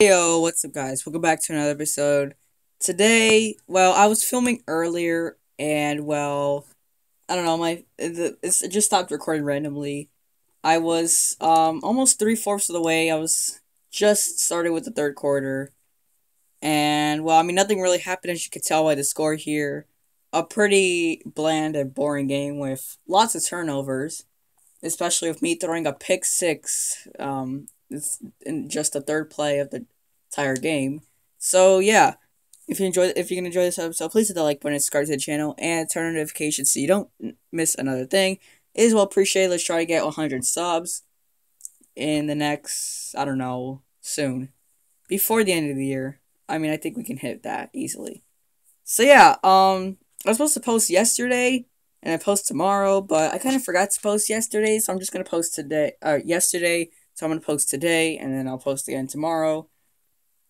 Yo, what's up, guys? Welcome back to another episode. Today, well, I was filming earlier, and well, I don't know, my it's, it just stopped recording randomly. I was um almost three fourths of the way. I was just started with the third quarter, and well, I mean, nothing really happened as you could tell by the score here. A pretty bland and boring game with lots of turnovers, especially with me throwing a pick six. Um, it's in just the third play of the entire game. So yeah, if you enjoy, if you can enjoy this episode, please hit the like button, subscribe to the channel, and turn on notifications so you don't miss another thing. It is well appreciated. Let's try to get 100 subs in the next, I don't know, soon, before the end of the year. I mean, I think we can hit that easily. So yeah, um, I was supposed to post yesterday and I post tomorrow, but I kind of forgot to post yesterday, so I'm just gonna post today. Uh, yesterday so I'm gonna post today, and then I'll post again tomorrow.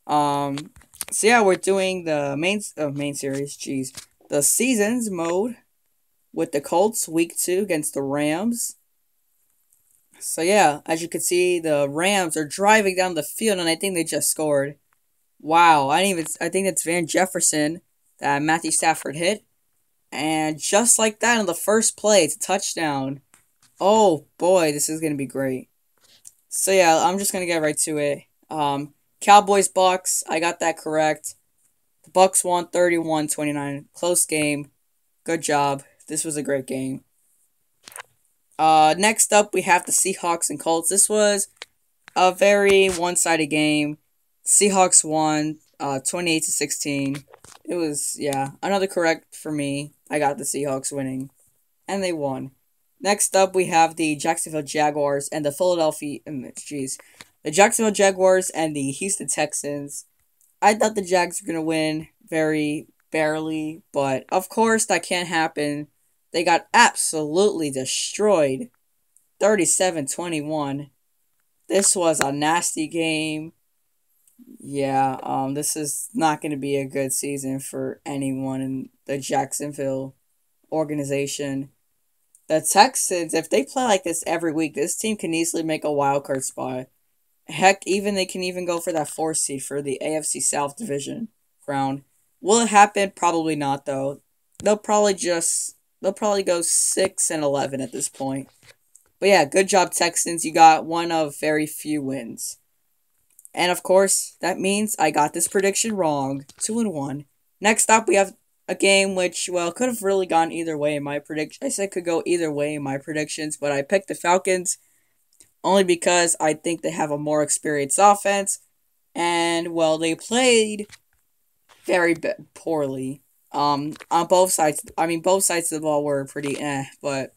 Um, so yeah, we're doing the main uh, main series. Jeez, the seasons mode with the Colts week two against the Rams. So yeah, as you can see, the Rams are driving down the field, and I think they just scored. Wow, I didn't even. I think it's Van Jefferson that Matthew Stafford hit, and just like that, in the first play, it's a touchdown. Oh boy, this is gonna be great. So yeah, I'm just gonna get right to it. Um, Cowboys Bucks, I got that correct. The Bucks won 31-29. Close game. Good job. This was a great game. Uh, next up, we have the Seahawks and Colts. This was a very one-sided game. Seahawks won uh, 28 to 16. It was, yeah, another correct for me. I got the Seahawks winning. And they won. Next up, we have the Jacksonville Jaguars and the Philadelphia. Jeez, the Jacksonville Jaguars and the Houston Texans. I thought the Jags were gonna win very barely, but of course that can't happen. They got absolutely destroyed, 37-21. This was a nasty game. Yeah, um, this is not to be a good season for anyone in the Jacksonville organization the Texans, if they play like this every week, this team can easily make a wild card spot. Heck, even they can even go for that fourth seed for the AFC South division round. Will it happen? Probably not though. They'll probably just they'll probably go six and eleven at this point. But yeah, good job Texans. You got one of very few wins. And of course, that means I got this prediction wrong. Two and one. Next up, we have a game which, well, could have really gone either way in my prediction. I said could go either way in my predictions, but I picked the Falcons only because I think they have a more experienced offense, and well, they played very poorly. Um, on both sides. I mean, both sides of the ball were pretty eh, but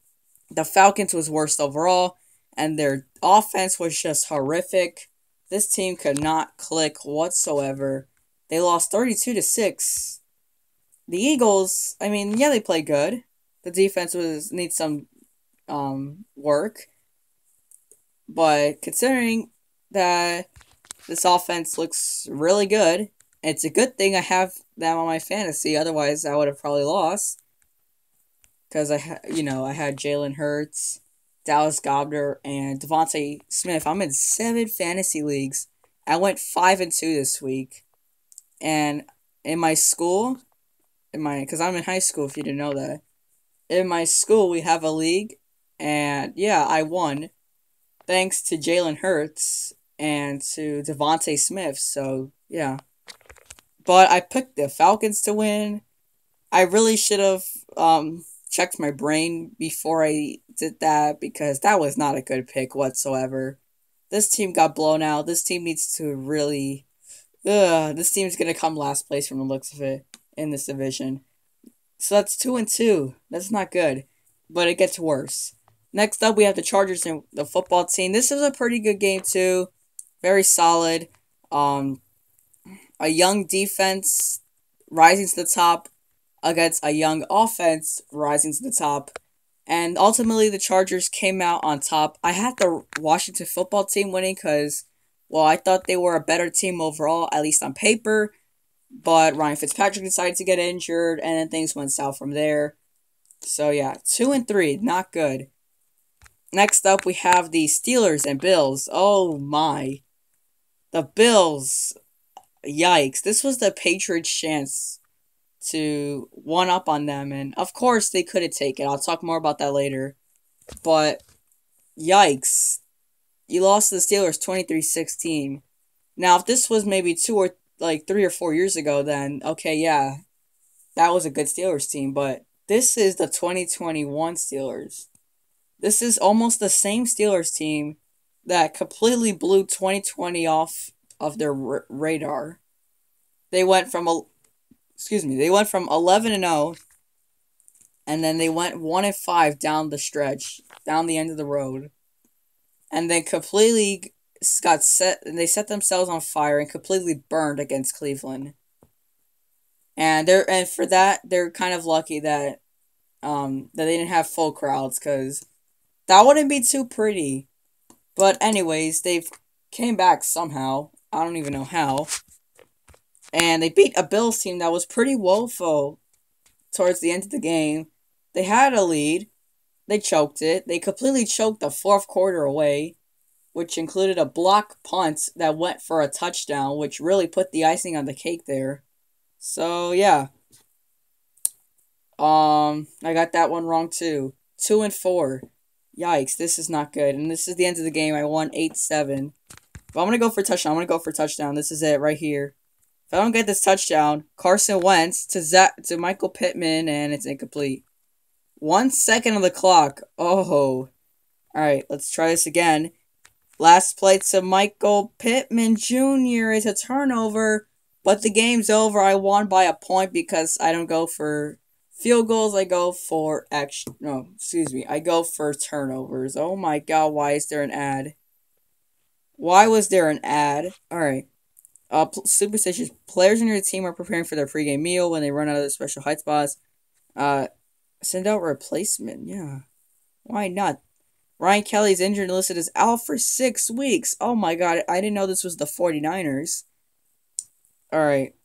the Falcons was worst overall, and their offense was just horrific. This team could not click whatsoever. They lost thirty two to six the Eagles, I mean, yeah, they play good. The defense was needs some um, work, but considering that this offense looks really good, it's a good thing I have them on my fantasy. Otherwise, I would have probably lost. Because I, ha- you know, I had Jalen Hurts, Dallas Goedert, and DeVonta Smith. I'm in seven fantasy leagues. I went five and two this week, and in my school, in my because I'm in high school. If you didn't know that, in my school we have a league, and yeah, I won, thanks to Jalen Hurts and to DeVonta Smith. So yeah, but I picked the Falcons to win. I really should have um checked my brain before I did that because that was not a good pick whatsoever. This team got blown out. This team needs to really. Ugh, this team's gonna come last place from the looks of it in this division. So that's two and two. That's not good, but it gets worse. Next up, we have the Chargers and the football team. This is a pretty good game too, very solid. Um, a young defense rising to the top against a young offense rising to the top. And ultimately, the Chargers came out on top. I had the Washington football team winning because, well, I thought they were a better team overall, at least on paper. But Ryan Fitzpatrick decided to get injured, and then things went south from there. So yeah, two and three, not good. Next up, we have the Steelers and Bills. Oh my. The Bills yikes. This was the Patriots' chance to one up on them, and of course they couldn't take it. I'll talk more about that later. But yikes. You lost to the Steelers 23 16. Now, if this was maybe two or like three or four years ago, then okay, yeah, that was a good Steelers team. But this is the 2021 Steelers. This is almost the same Steelers team that completely blew 2020 off of their r- radar. They went from a excuse me, they went from 11 and 0 and then they went 1 and 5 down the stretch, down the end of the road. And then completely got set they set themselves on fire and completely burned against Cleveland. And they're and for that they're kind of lucky that um that they didn't have full crowds cuz that wouldn't be too pretty. But anyways, they've came back somehow. I don't even know how. And they beat a Bills team that was pretty woeful towards the end of the game. They had a lead. They choked it. They completely choked the fourth quarter away, which included a block punt that went for a touchdown, which really put the icing on the cake there. So, yeah. Um, I got that one wrong too. 2 and 4. Yikes, this is not good. And this is the end of the game. I won 8 7. But I'm to go for touchdown. I'm to go for touchdown. This is it right here. If I don't get this touchdown, Carson Wentz to Zach, to Michael Pittman, and it's incomplete. One second on the clock. Oh. Alright, let's try this again. Last play to Michael Pittman Jr. is a turnover, but the game's over. I won by a point because I don't go for field goals. I go for action. No, excuse me. I go for turnovers. Oh my god, why is there an ad? Why was there an ad? Alright. Uh, superstitious players in your team are preparing for their pregame meal when they run out of the special height spots. Uh, send out replacement. Yeah, why not? Ryan Kelly's injured and listed as out for six weeks. Oh my god, I didn't know this was the 49ers. Alright.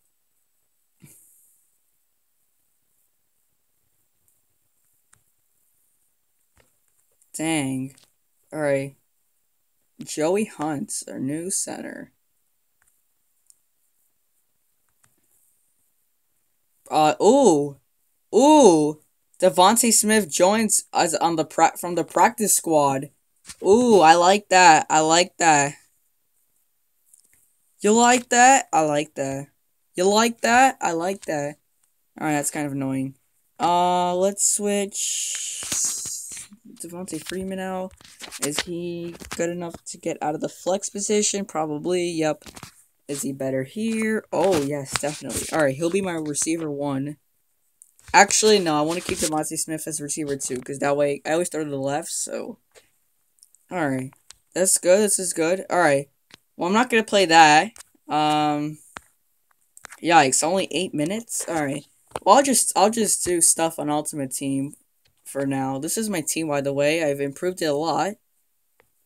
Dang. Alright. Joey Hunt, our new center. Uh, ooh, ooh, DeVonta Smith joins us on the pra- from the practice squad. Ooh, I like that. I like that. You like that? I like that. You like that? I like that. Alright, that's kind of annoying. Uh, let's switch. Devonta Freeman out. Is he good enough to get out of the flex position? Probably. Yep. Is he better here? Oh, yes, definitely. All right, he'll be my receiver one. Actually, no, I want to keep DeVonta Smith as receiver too, because that way I always throw to the left, so. All right. That's good. This is good. All right. Well, I'm not going to play that. Um. Yikes, only eight minutes? All right. Well, I'll just, I'll just do stuff on Ultimate Team for now. This is my team, by the way. I've improved it a lot.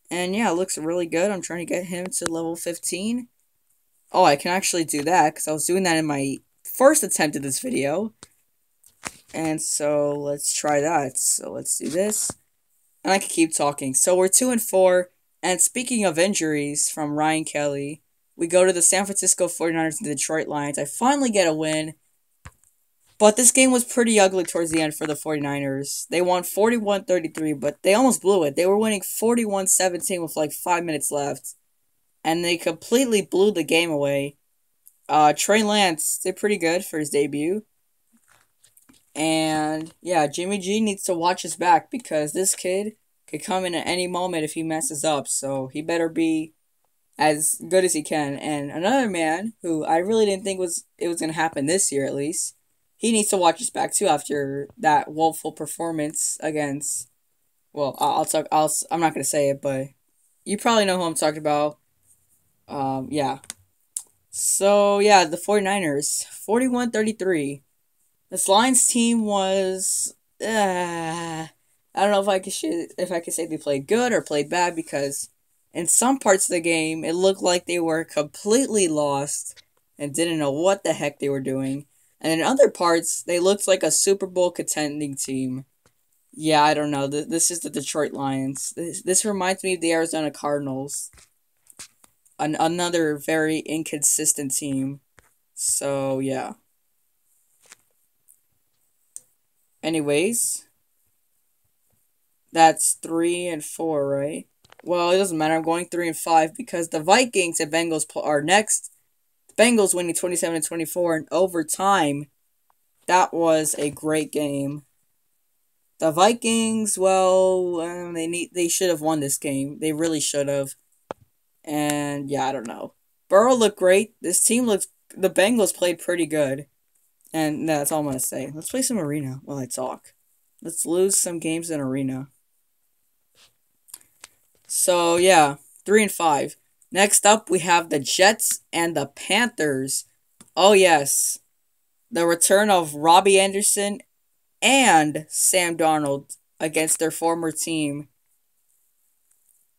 And yeah, it looks really good. I'm trying to get him to level 15. Oh, I can actually do that because I was doing that in my first attempt at this video. And so let's try that. So let's do this. And I can keep talking. So we're 2 and 4. And speaking of injuries from Ryan Kelly, we go to the San Francisco 49ers and the Detroit Lions. I finally get a win. But this game was pretty ugly towards the end for the 49ers. They won 41 33, but they almost blew it. They were winning 41 17 with like five minutes left and they completely blew the game away. Uh, Trey Lance did pretty good for his debut. And yeah, Jimmy G needs to watch his back because this kid could come in at any moment if he messes up. So he better be as good as he can. And another man who I really didn't think was it was gonna happen this year at least. He needs to watch his back too after that woeful performance against. Well, I'll talk. I'll. I'm not gonna say it, but you probably know who I'm talking about. Um, yeah. So, yeah, the 49ers, 41-33. This Lions team was uh, I don't know if I could if I could say they played good or played bad because in some parts of the game it looked like they were completely lost and didn't know what the heck they were doing. And in other parts, they looked like a Super Bowl contending team. Yeah, I don't know. This is the Detroit Lions. This, this reminds me of the Arizona Cardinals. an another very inconsistent team. So yeah. Anyways, that's three and four, right? Well, it doesn't matter. I'm going three and five because the Vikings and Bengals are next. The Bengals winning 27 to 24 in overtime. That was a great game. The Vikings, well, um, they need they should have won this game. They really should have. And yeah, I don't know. Burrow looked great. This team looks. The Bengals played pretty good. And that's all I'm gonna say. Let's play some arena while I talk. Let's lose some games in arena. So yeah, three and five. Next up, we have the Jets and the Panthers. Oh yes, the return of Robbie Anderson and Sam Darnold against their former team.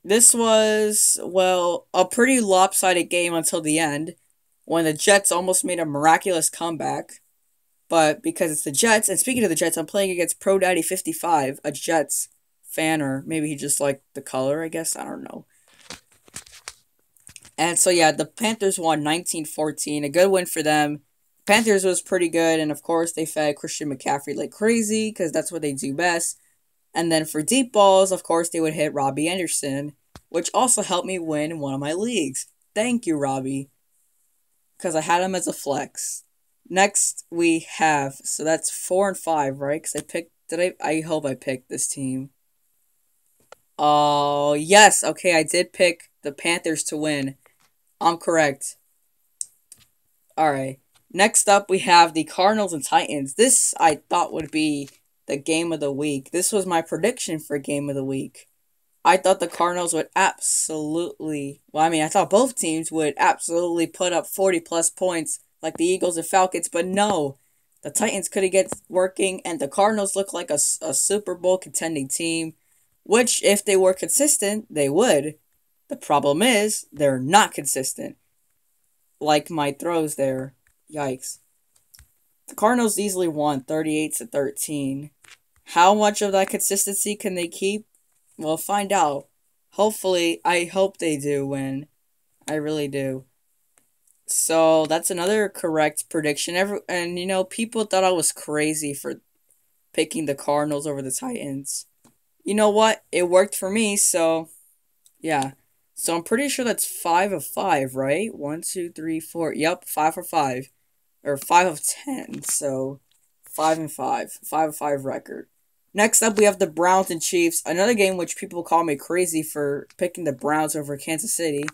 This was, well, a pretty lopsided game until the end when the Jets almost made a miraculous comeback. But because it's the Jets, and speaking of the Jets, I'm playing against Pro Daddy 55, a Jets fan, or maybe he just liked the color, I guess. I don't know. And so, yeah, the Panthers won 19 14. A good win for them. Panthers was pretty good, and of course, they fed Christian McCaffrey like crazy because that's what they do best. And then for deep balls, of course, they would hit Robbie Anderson, which also helped me win one of my leagues. Thank you, Robbie. Because I had him as a flex. Next, we have, so that's four and five, right? Because I picked, did I, I hope I picked this team. Oh, yes. Okay, I did pick the Panthers to win. I'm correct. Alright. Next up, we have the Cardinals and Titans. This, I thought, would be the game of the week. This was my prediction for game of the week. I thought the Cardinals would absolutely, well, I mean, I thought both teams would absolutely put up 40 plus points like the Eagles and Falcons, but no. The Titans couldn't get working, and the Cardinals look like a, a Super Bowl contending team which, if they were consistent, they would. The problem is, they're not consistent. Like my throws there. Yikes. The Cardinals easily won 38 to 13. How much of that consistency can they keep? We'll find out. Hopefully, I hope they do win. I really do. So that's another correct prediction. Every and you know, people thought I was crazy for picking the Cardinals over the Titans you know what? It worked for me, so yeah. So I'm pretty sure that's five of five, right? One, two, three, four. Yep, five of five. Or five of ten. So five and five. Five of five record. Next up, we have the Browns and Chiefs. Another game which people call me crazy for picking the Browns over Kansas City.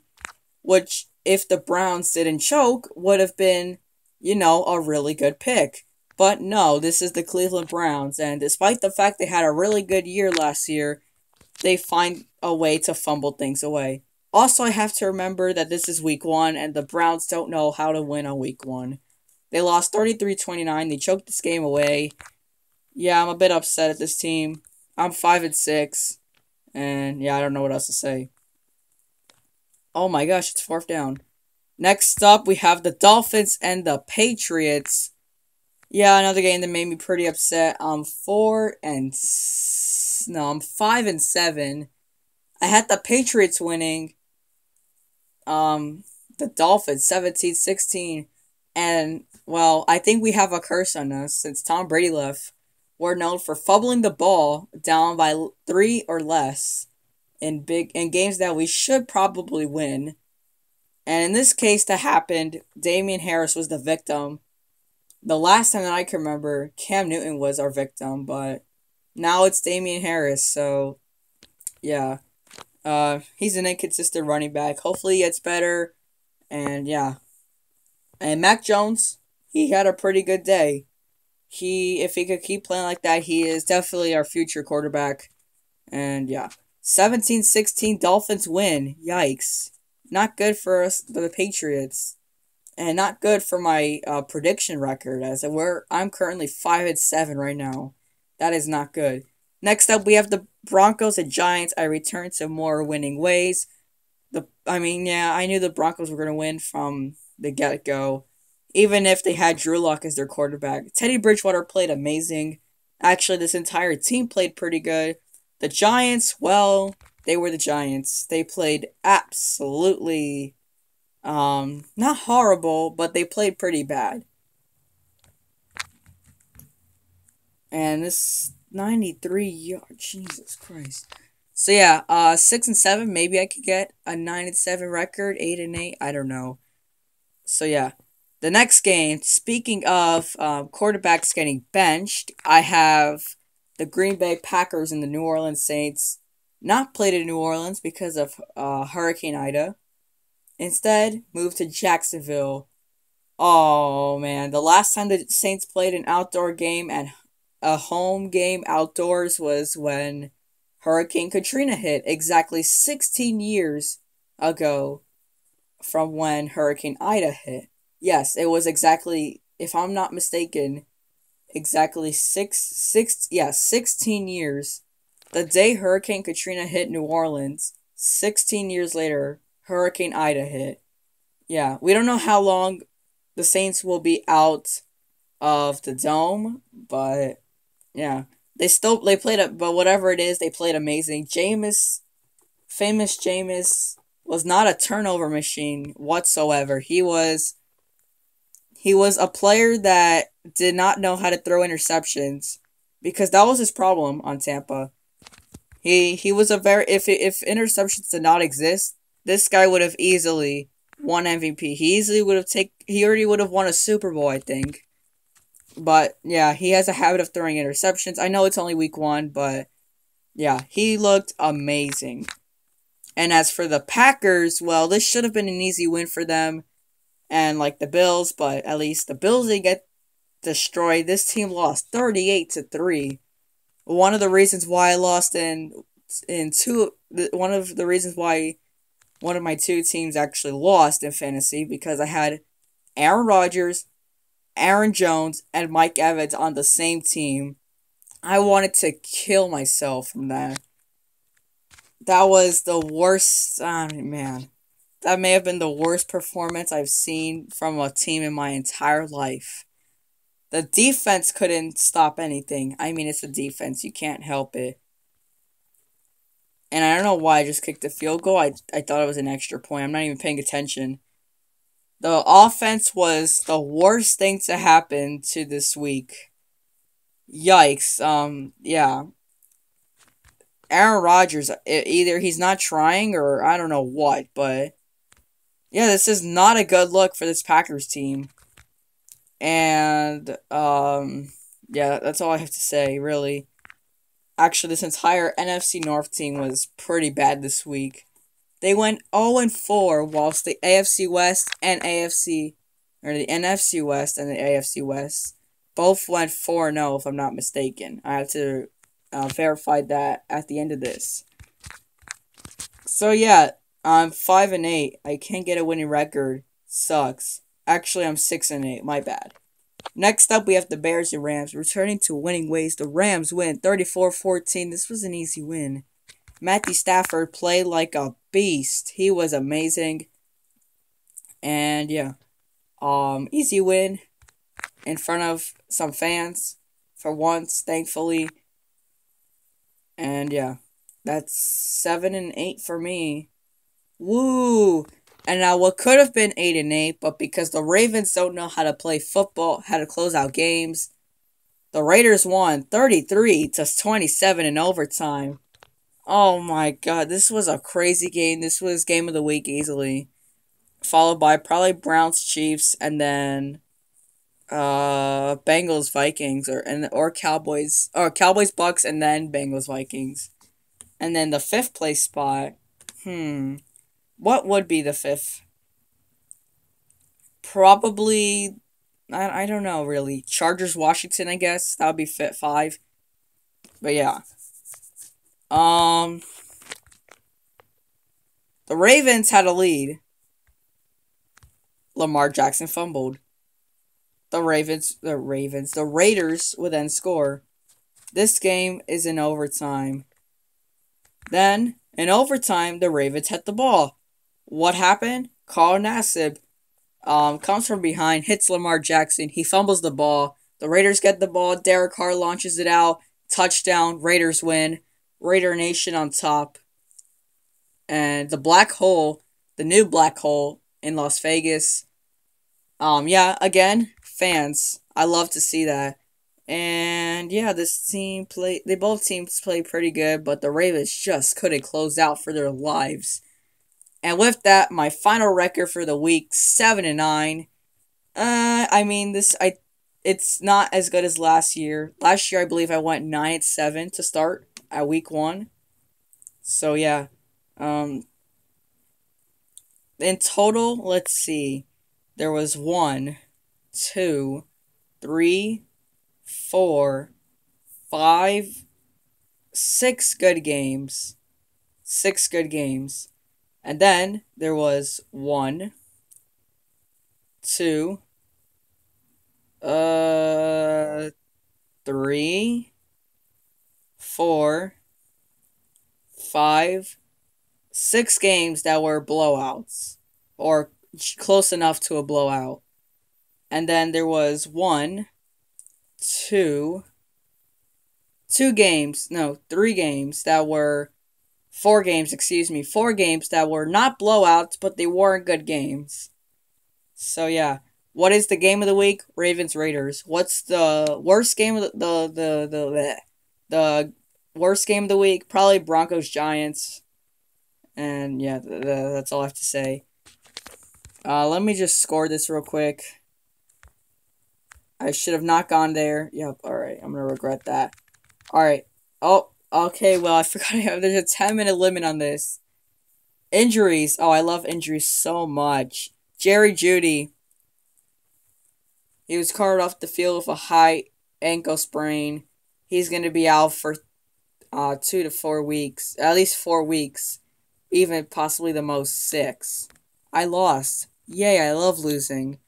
Which, if the Browns didn't choke, would have been, you know, a really good pick. But no, this is the Cleveland Browns, and despite the fact they had a really good year last year, they find a way to fumble things away. Also, I have to remember that this is week one, and the Browns don't know how to win on week one. They lost 33 29. They choked this game away. Yeah, I'm a bit upset at this team. I'm 5 and 6. And yeah, I don't know what else to say. Oh my gosh, it's fourth down. Next up, we have the Dolphins and the Patriots. Yeah, another game that made me pretty upset. I'm four and no, I'm five and seven. I had the Patriots winning. Um, the Dolphins 17-16. and well, I think we have a curse on us since Tom Brady left. We're known for fumbling the ball down by three or less in big in games that we should probably win. And in this case, that happened. Damien Harris was the victim the last time that I can remember, Cam Newton was our victim, but now it's Damien Harris. So, yeah, uh, he's an inconsistent running back. Hopefully, he gets better, and yeah, and Mac Jones, he had a pretty good day. He, if he could keep playing like that, he is definitely our future quarterback. And yeah, 17-16 Dolphins win. Yikes. Not good for us, the Patriots and not good for my uh, prediction record as we're I'm currently five and seven right now. That is not good. Next up, we have the Broncos and Giants. I return to more winning ways. The I mean, yeah, I knew the Broncos were gonna win from the get go, even if they had Drew Lock as their quarterback. Teddy Bridgewater played amazing. Actually, this entire team played pretty good. The Giants, well, they were the Giants. They played absolutely Um, not horrible, but they played pretty bad. And this 93 yard, Jesus Christ. So yeah, uh, six and seven. Maybe I could get a nine and seven record, eight and eight. I don't know. So yeah, the next game. Speaking of um, quarterbacks getting benched, I have the Green Bay Packers and the New Orleans Saints not played in New Orleans because of uh, Hurricane Ida. Instead, moved to Jacksonville. Oh man, the last time the Saints played an outdoor game and a home game outdoors was when Hurricane Katrina hit exactly 16 years ago from when Hurricane Ida hit. Yes, it was exactly, if I'm not mistaken, exactly six, six, yeah, 16 years. The day Hurricane Katrina hit New Orleans, 16 years later, Hurricane Ida hit. Yeah, we don't know how long the Saints will be out of the dome, but yeah, they still they played it, but whatever it is, they played amazing. Jameis, famous Jameis, was not a turnover machine whatsoever. He was he was a player that did not know how to throw interceptions because that was his problem on Tampa. He he was a very if if interceptions did not exist, this guy would have easily won MVP. He easily would have take he already would have won a Super Bowl, I think. But yeah, he has a habit of throwing interceptions. I know it's only week 1, but yeah, he looked amazing. And as for the Packers, well, this should have been an easy win for them. And like the Bills, but at least the Bills didn't get destroyed. This team lost 38 to 3. One of the reasons why I lost in in two one of the reasons why one of my two teams actually lost in fantasy because I had Aaron Rodgers, Aaron Jones, and Mike Evans on the same team. I wanted to kill myself from that that was the worst. Oh, man, that may have been the worst performance I've seen from a team in my entire life. The defense couldn't stop anything. I mean, it's a defense. You can't help it. And I don't know why I just kicked the field goal. I, I thought it was an extra point. I'm not even paying attention. The offense was the worst thing to happen to this week. Yikes. Um, yeah. Aaron Rodgers, either he's not trying or I don't know what, but yeah, this is not a good look for this Packers team. And um yeah, that's all I have to say, really. Actually, this entire NFC North team was pretty bad this week. They went 0 and 4 whilst the AFC West and AFC or the NFC West and the AFC West both went 4 0 if I'm not mistaken. I have to uh, verified that at the end of this. So yeah, I'm five and eight. I can't get a winning record. Sucks. Actually, I'm six and eight. My bad. Next up, we have the Bears and Rams returning to winning ways. The Rams win 34-14. This was an easy win. Matthew Stafford played like a beast. He was amazing. And yeah, um, easy win in front of some fans for once, thankfully. And yeah, that's seven and eight for me. Woo! And now what could have been eight and eight, but because the Ravens don't know how to play football, how to close out games, the Raiders won 33 to 27 in overtime. Oh my god, this was a crazy game. This was game of the week easily. Followed by probably Browns Chiefs and then uh Bengals Vikings or and or Cowboys or Cowboys Bucks and then Bengals Vikings. And then the fifth place spot. Hmm. What would be the fifth? Probably I, I don't know really. Chargers Washington, I guess. That would be fit 5. But yeah. Um The Ravens had a lead. Lamar Jackson fumbled the Ravens, the Ravens, the Raiders would then score. This game is in overtime. Then, in overtime, the Ravens hit the ball. What happened? Carl Nassib um, comes from behind, hits Lamar Jackson. He fumbles the ball. The Raiders get the ball. Derek Carr launches it out. Touchdown. Raiders win. Raider Nation on top. And the black hole, the new black hole, in Las Vegas. Um, yeah, again, fans. I love to see that. And yeah, this team play they both teams play pretty good, but the Ravens just couldn't close out for their lives. And with that, my final record for the week, seven and nine. Uh I mean this I it's not as good as last year. Last year I believe I went nine and seven to start at week one. So yeah. Um in total, let's see. There was one, two, three, four, five, six good games. Six good games. And then there was one, two, uh, three, four, five, six games that were blowouts or close enough to a blowout. And then there was one, two, two games, no, three games that were four games, excuse me, four games that were not blowouts, but they weren't good games. So yeah, what is the game of the week? Ravens Raiders. What's the worst game of the the the the, the worst game of the week? Probably Broncos Giants. And yeah, that's all I have to say. Uh, let me just score this real quick. I should have not gone there. Yep, alright. I'm going to regret that. Alright. Oh, okay. Well, I forgot I have, there's a 10 minute limit on this. Injuries. Oh, I love injuries so much. Jerry Jeudy. He was carted off the field with a high ankle sprain. He's going to be out for uh, two to four weeks. At least four weeks. Even possibly the most six. I lost. Yay, I love losing.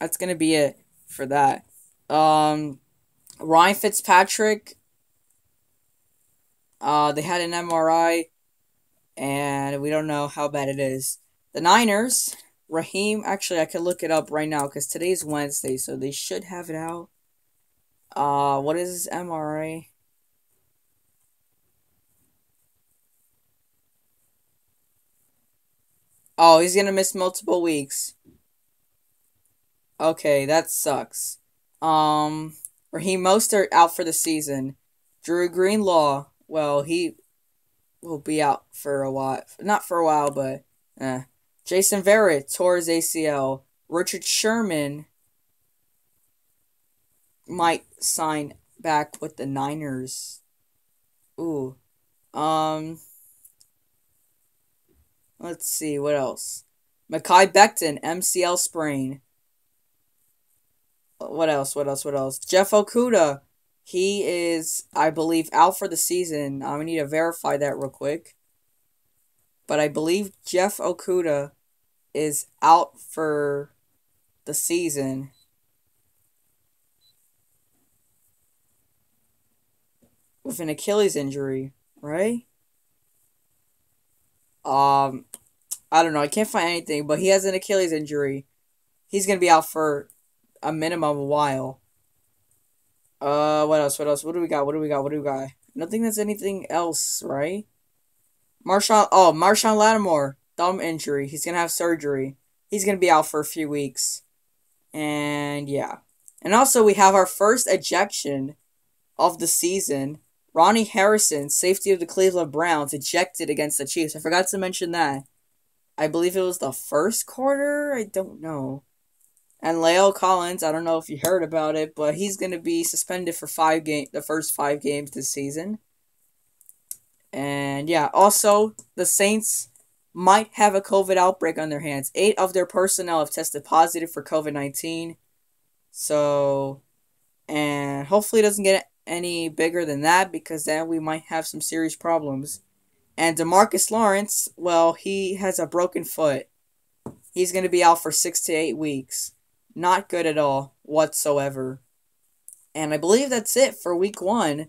That's going to be it for that. Um, Ryan Fitzpatrick. Uh, they had an MRI, and we don't know how bad it is. The Niners, Raheem. Actually, I could look it up right now because today's Wednesday, so they should have it out. Uh, what is MRI? Oh, he's gonna miss multiple weeks. Okay, that sucks. Um, Raheem Mostert out for the season. Drew Greenlaw, well, he will be out for a while. Not for a while, but eh. Jason Verrett tore his ACL. Richard Sherman might sign back with the Niners. Ooh. Um. Let's see, what else? Mekhi Becton, MCL sprain. What else? What else? What else? Jeff Okudah. He is, I believe, out for the season. I need to verify that real quick. But I believe Jeff Okudah is out for the season. With an Achilles injury, right? Um, I don't know. I can't find anything, but he has an Achilles injury. He's gonna be out for a minimum of a while. Uh, what else? What else? What do we got? What do we got? What do we got? Nothing that's anything else, right? Marshall. Oh, Marshon Lattimore, thumb injury. He's gonna have surgery. He's gonna be out for a few weeks, and yeah. And also, we have our first ejection of the season. Ronnie Harrison, safety of the Cleveland Browns, ejected against the Chiefs. I forgot to mention that. I believe it was the first quarter. I don't know. And La'el Collins, I don't know if you heard about it, but he's going to be suspended for five game, the first five games this season. And yeah, also the Saints might have a COVID outbreak on their hands. Eight of their personnel have tested positive for COVID nineteen. So, and hopefully it doesn't get any bigger than that because then we might have some serious problems. And Demarcus Lawrence, well, he has a broken foot. He's going to be out for six to eight weeks. Not good at all whatsoever. And I believe that's it for week one.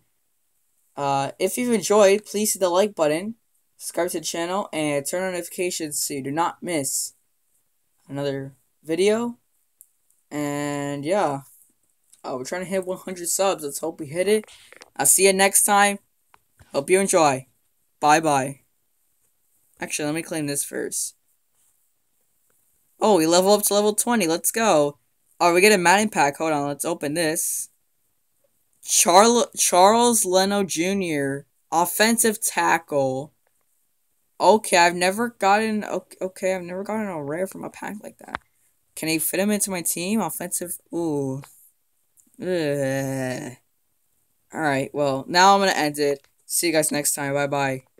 Uh, if you've enjoyed, please hit the like button, subscribe to the channel, and turn on notifications so you do not miss another video. And yeah. Uh, we're trying to hit 100 subs. Let's hope we hit it. I'll see you next time. Hope you enjoy. Bye bye. Actually, let me claim this first. Oh, we level up to level 20. Let's go. Oh, we get a Madden pack. Hold on. Let's open this. Charles Charles Leno Jr. Offensive tackle. Okay, I've never gotten okay, I've never gotten a rare from a pack like that. Can I fit him into my team? Offensive ooh. Ugh. Alright, well, now I'm gonna end it. See you guys next time. Bye bye.